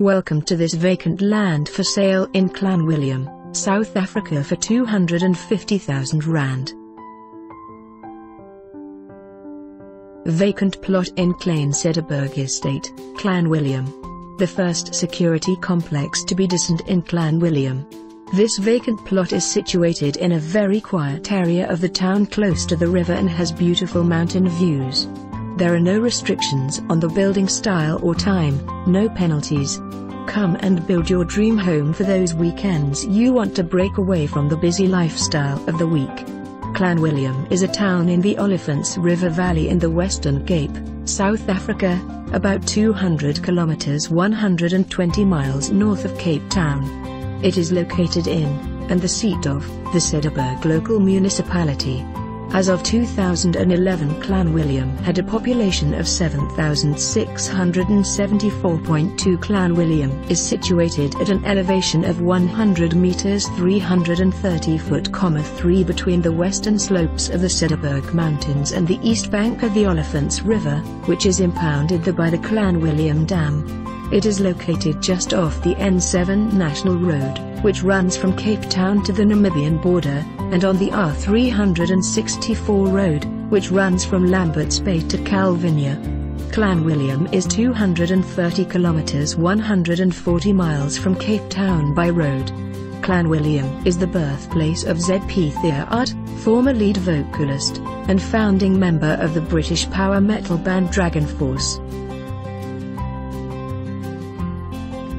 Welcome to this vacant land for sale in Clanwilliam, South Africa for 250,000 Rand. Vacant plot in Klein Cederberg Estate, Clanwilliam. The first security complex to be designed in Clanwilliam. This vacant plot is situated in a very quiet area of the town close to the river and has beautiful mountain views. There are no restrictions on the building style or time, no penalties. Come and build your dream home for those weekends you want to break away from the busy lifestyle of the week. Clanwilliam is a town in the Olifants River Valley in the Western Cape, South Africa, about 200 kilometers 120 miles north of Cape Town. It is located in, and the seat of, the Cederberg local municipality. As of 2011 Clanwilliam had a population of 7,674.2 Clanwilliam is situated at an elevation of 100 meters 330 foot, 3 between the western slopes of the Cederberg Mountains and the east bank of the Olifants River, which is impounded by the Clanwilliam Dam. It is located just off the N7 National Road, which runs from Cape Town to the Namibian border, and on the R364 road, which runs from Lambert's Bay to Calvinia. Clanwilliam is 230 kilometers 140 miles from Cape Town by road. Clanwilliam is the birthplace of ZP Theart, former lead vocalist, and founding member of the British power metal band Dragon